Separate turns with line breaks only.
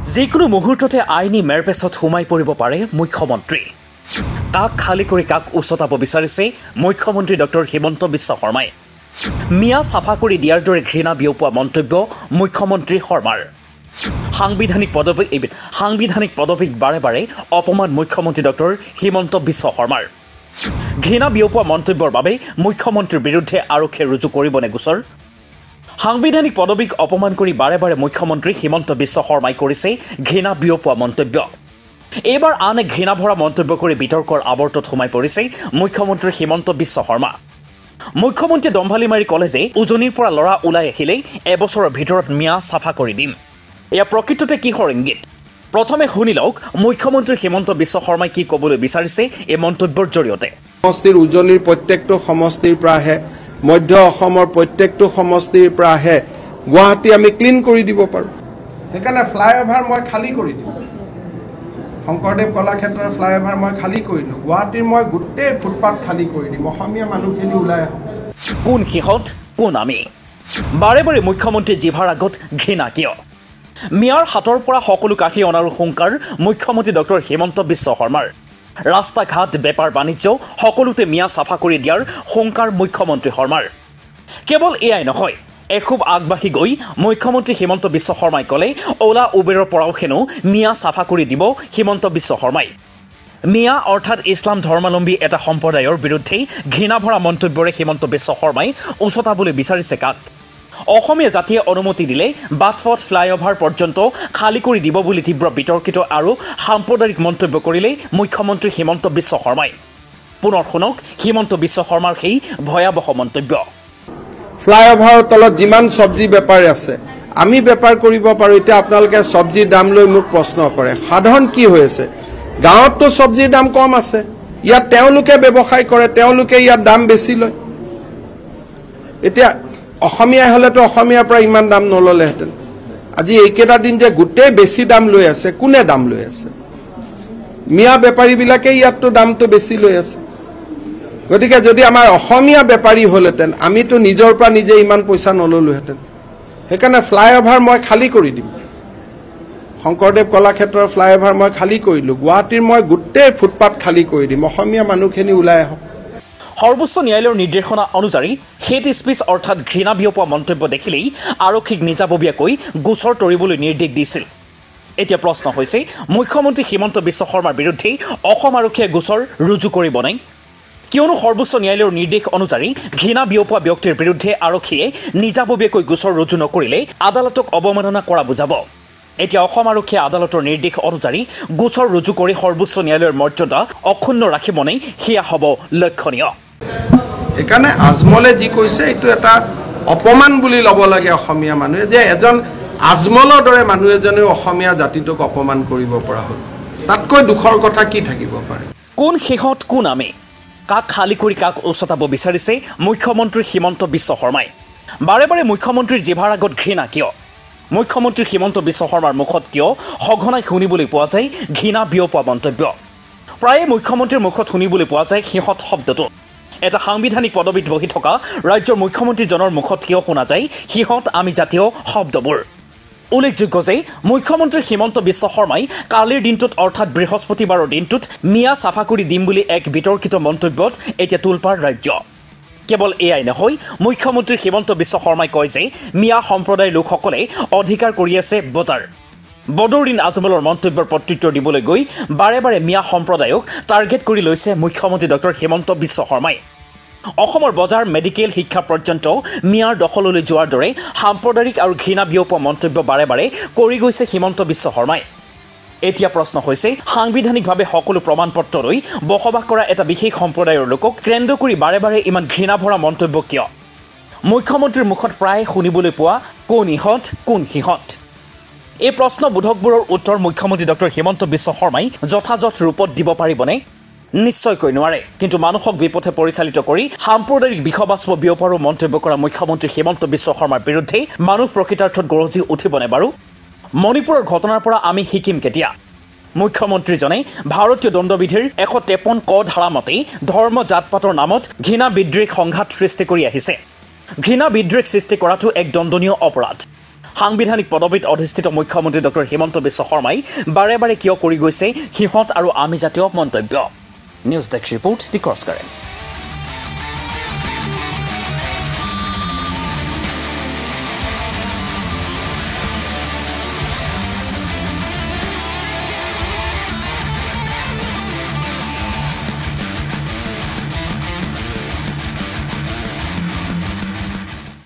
যিকোনো মুহূৰ্ততে আইনী মেৰপেচত সোমাই পৰিব পাৰে মুখ্যমন্ত্ৰী। কাক খালী কৰি কাক উচতাব বিচাৰিছে মুখ্যমন্ত্ৰী ডক্টৰ হিমন্ত বিশ্ব শৰ্মাই। মিয়া চাফা কৰি দিয়াৰ দৰে ঘৃণা বিয়পোৱা মন্তব্য মুখ্যমন্ত্ৰী শৰ্মাৰ। সাংবিধানিক পদবী সাংবিধানিক পদবীক বাৰে বাৰে অপমান মুখ্যমন্ত্ৰী ডক্টৰ হিমন্ত বিশ্ব শৰ্মাৰ। ঘৃণা বিয়পোৱা মন্তব্যৰ বাবে মুখ্যমন্ত্ৰীৰ বিৰুদ্ধে আৰক্ষীয়ে ৰুজু কৰিবনে গোচৰ? সাংবিধানিক পদবীক অপমান কৰি বাৰে বাৰে মুখ্যমন্ত্ৰী হিমন্ত বিশ্ব শৰ্মাই কৰিছে ঘৃণা বিয়পোৱা মন্তব্য। এইবাৰ আন এক ঘৃণা ভৰা মন্তব্য কৰি বিতৰ্কৰ আৱৰ্তত সোমাই পৰিছে মুখ্যমন্ত্ৰী হিমন্ত বিশ্ব শৰ্মা। মুখ্যমন্ত্ৰীয়ে দম্ভালি মাৰি ক'লে যে উজনিৰ পৰা ল'ৰা ওলাই আহিলেই এবছৰৰ ভিতৰত মিয়া চাফা কৰি দিম। এয়া প্ৰকৃততে কিহৰ ইংগিত? প্ৰথমে শুনি লওক মুখ্যমন্ত্ৰী হিমন্ত বিশ্ব শৰ্মাই কি ক'বলৈ বিচাৰিছে এই মন্তব্যৰ জৰিয়তে।
সমষ্টিৰ উজনিৰ প্ৰত্যেকটো সমষ্টিৰ পৰা আহে মধ্য অসমৰ প্ৰত্যেকটো সমষ্টিৰ পৰা আহে। গুৱাহাটী আমি ক্লিন কৰি দিব পাৰোঁ। সেইকাৰণে ফ্লাইঅভাৰ মই খালী কৰি দিম। শংকৰদেৱ কলাক্ষেত্ৰৰ ফ্লাইঅভাৰ মই খালী কৰিলোঁ গুৱাহাটীৰ মই গোটেই ফুটপাথ খালী কৰি দিম। অসমীয়া মানুহখিনি ওলাই আহক।
কোন সিহঁত কোন আমি? বাৰে বাৰে মুখ্যমন্ত্ৰী জিভাৰ আগত ঘৃণা কিয়? মিয়াৰ হাতৰ পৰা সকলো কাষী অনাৰো হুংকাৰ মুখ্যমন্ত্ৰী ডক্টৰ হিমন্ত বিশ্ব শৰ্মাৰ। ৰাস্তা ঘাট বেপাৰ বাণিজ্য সকলোতে মিয়া চাফা কৰি দিয়াৰ হুংকাৰ মুখ্যমন্ত্ৰী শৰ্মাৰ। কেৱল এয়াই নহয় এখোব আগবাঢ়ি গৈ মুখ্যমন্ত্ৰী হিমন্ত বিশ্ব শৰ্মাই ক'লে অ'লা উবেৰৰ পৰাও হেনো মিয়া চাফা কৰি দিব হিমন্ত বিশ্ব শৰ্মাই। মিয়া অৰ্থাৎ ইছলাম ধৰ্মাৱলম্বী এটা সম্প্ৰদায়ৰ বিৰুদ্ধেই ঘৃণা ভৰা মন্তব্যৰে হিমন্ত বিশ্ব শৰ্মাই উচতাবলৈ বিচাৰিছে কাক? অসমীয়া জাতিয়ে অনুমতি দিলে বাট পথ ফ্লাইঅভাৰ পৰ্যন্ত খালী কৰি দিব বুলি তীব্ৰ বিতৰ্কিত আৰু সাম্প্ৰদায়িক মন্তব্য কৰিলে মুখ্যমন্ত্ৰী হিমন্ত বিশ্ব শৰ্মাই। পুনৰ শুনক হিমন্ত বিশ্ব শৰ্মাৰ সেই ভয়াৱহ মন্তব্য।
ফ্লাইঅভাৰৰ তলত যিমান চব্জি বেপাৰী আছে আমি বেপাৰ কৰিব পাৰোঁ এতিয়া আপোনালোকে চব্জিৰ দাম লৈ মোক প্ৰশ্ন কৰে সাধাৰণ কি হৈ আছে? গাঁৱততো চব্জিৰ দাম কম আছে ইয়াত তেওঁলোকে ব্যৱসায় কৰে তেওঁলোকে ইয়াত দাম বেছি লয়। এতিয়া অসমীয়া হ'লেতো অসমীয়াৰ পৰা ইমান দাম নল'লেহেঁতেন। আজি এইকেইটা দিন যে গোটেই বেছি দাম লৈ আছে কোনে দাম লৈ আছে? মিয়া বেপাৰীবিলাকে ইয়াততো দামটো বেছি লৈ আছে। গতিকে যদি আমাৰ অসমীয়া বেপাৰী হ'লহেঁতেন আমিতো নিজৰ পৰা নিজে ইমান পইচা নল'লোহেঁতেন। সেইকাৰণে ফ্লাইঅভাৰ মই খালী কৰি দিম। শংকৰদেৱ কলাক্ষেত্ৰৰ ফ্লাইঅভাৰ মই খালী কৰিলোঁ। গুৱাহাটীৰ মই গোটেই ফুটপাথ খালী কৰি দিম। অসমীয়া মানুহখিনি ওলাই আহক।
সৰ্বোচ্চ ন্যায়ালয়ৰ নিৰ্দেশনা অনুযায়ী হেট স্পীচ অৰ্থাৎ ঘৃণা বিয়পোৱা মন্তব্য দেখিলেই আৰক্ষীক নিজাববীয়াকৈ গোচৰ তৰিবলৈ নিৰ্দেশ দিছিল। এতিয়া প্ৰশ্ন হৈছে মুখ্যমন্ত্ৰী হিমন্ত বিশ্ব শৰ্মাৰ বিৰুদ্ধে অসম আৰক্ষীয়ে গোচৰ ৰুজু কৰিবনে কিয়নো সৰ্বোচ্চ ন্যায়ালয়ৰ নিৰ্দেশ অনুযায়ী ঘৃণা বিয়পোৱা ব্যক্তিৰ বিৰুদ্ধে আৰক্ষীয়ে নিজাববীয়াকৈ গোচৰ ৰুজু নকৰিলে আদালতক অৱমাননা কৰা বুজাব। এতিয়া অসম আৰক্ষীয়ে আদালতৰ নিৰ্দেশ অনুযায়ী গোচৰ ৰুজু কৰি সৰ্বোচ্চ ন্যায়ালয়ৰ মৰ্যাদা অক্ষুণ্ণ ৰাখিবনে সেয়া হ'ব লক্ষণীয়।
সেইকাৰণে আজমলে যি কৈছে এইটো এটা অপমান বুলি ল'ব লাগে অসমীয়া মানুহে যে এজন আজমলৰ দৰে মানুহ এজনেও অসমীয়া জাতিটোক অপমান কৰিব পৰা হ'ল। তাতকৈ দুখৰ কথা কি থাকিব পাৰে?
কোন শেষত কোন আমি? কাক খালী কৰি কাক উচতাব বিচাৰিছে মুখ্যমন্ত্ৰী হিমন্ত বিশ্ব শৰ্মাই? বাৰে বাৰে মুখ্যমন্ত্ৰীৰ জিভাৰ আগত ঘৃণা কিয়? মুখ্যমন্ত্ৰী হিমন্ত বিশ্ব শৰ্মাৰ মুখত কিয় সঘনাই শুনিবলৈ পোৱা যায় ঘৃণা বিয়পোৱা মন্তব্য? প্ৰায়ে মুখ্যমন্ত্ৰীৰ মুখত শুনিবলৈ পোৱা যায় সিহঁত শব্দটো। এটা সাংবিধানিক পদবীত বহি থকা ৰাজ্যৰ মুখ্যমন্ত্ৰীজনৰ মুখত কিয় শুনা যায় সিহঁত আমি জাতীয় শব্দবোৰ। উল্লেখযোগ্য যে মুখ্যমন্ত্ৰী হিমন্ত বিশ্ব শৰ্মাই কালিৰ দিনটোত অৰ্থাৎ বৃহস্পতিবাৰৰ দিনটোত মিয়া চাফা কৰি দিম বুলি এক বিতৰ্কিত মন্তব্যত এতিয়া তোলপাৰ ৰাজ্য। কেৱল এয়াই নহয় মুখ্যমন্ত্ৰী হিমন্ত বিশ্ব শৰ্মাই কয় যে মিয়া সম্প্ৰদায়ৰ লোকসকলে অধিকাৰ কৰি আছে বজাৰ। বদৰুদ্দিন আজমলৰ মন্তব্যৰ প্ৰত্যুত্তৰ দিবলৈ গৈ বাৰে বাৰে মিয়া সম্প্ৰদায়ক টাৰ্গেট কৰি লৈছে মুখ্যমন্ত্ৰী ডক্টৰ হিমন্ত বিশ্ব শৰ্মাই। অসমৰ বজাৰ মেডিকেল শিক্ষা পৰ্যন্ত মিয়াৰ দখললৈ যোৱাৰ দৰে সাম্প্ৰদায়িক আৰু ঘৃণা বিয়পোৱা মন্তব্য বাৰে বাৰে কৰি গৈছে হিমন্ত বিশ্ব শৰ্মাই। এতিয়া প্ৰশ্ন হৈছে সাংবিধানিকভাৱে সকলো প্ৰমাণ পত্ৰ লৈ বসবাস কৰা এটা বিশেষ সম্প্ৰদায়ৰ লোকক কেন্দ্ৰ কৰি বাৰে বাৰে ইমান ঘৃণা ভৰা মন্তব্য কিয়? মুখ্যমন্ত্ৰীৰ মুখত প্ৰায় শুনিবলৈ পোৱা কোন ইহঁত কোন সিহঁত? এই প্ৰশ্নবোধকবোৰৰ উত্তৰ মুখ্যমন্ত্ৰী ডক্টৰ হিমন্ত বিশ্ব শৰ্মাই যথাযথ ৰূপত দিব পাৰিবনে? নিশ্চয়কৈ নোৱাৰে। কিন্তু মানুহক বিপথে পৰিচালিত কৰি সাম্প্ৰদায়িক বিষবাস্প বিয়পাৰো মন্তব্য কৰা মুখ্যমন্ত্ৰী হিমন্ত বিশ্ব শৰ্মাৰ বিৰুদ্ধে মানুহ প্ৰকৃতাৰ্থত গৰজি উঠিবনে বাৰু? মণিপুৰৰ ঘটনাৰ পৰা আমি শিকিম কেতিয়া? মুখ্যমন্ত্ৰীজনে ভাৰতীয় দণ্ডবিধিৰ এশ তেপন ক ধাৰা মতে ধৰ্ম জাত পাতৰ নামত ঘৃণা বিদ্ৰোহ সংঘাত সৃষ্টি কৰি আহিছে। ঘৃণা বিদ্ৰোহ সৃষ্টি কৰাটো এক দণ্ডনীয় অপৰাধ। সাংবিধানিক পদবীত অধিষ্ঠিত মুখ্যমন্ত্ৰী ডক্টৰ হিমন্ত বিশ্ব শৰ্মাই বাৰে বাৰে কিয় কৰি গৈছে সিহঁত আৰু আমি জাতীয় মন্তব্য? news desk report the Cross Current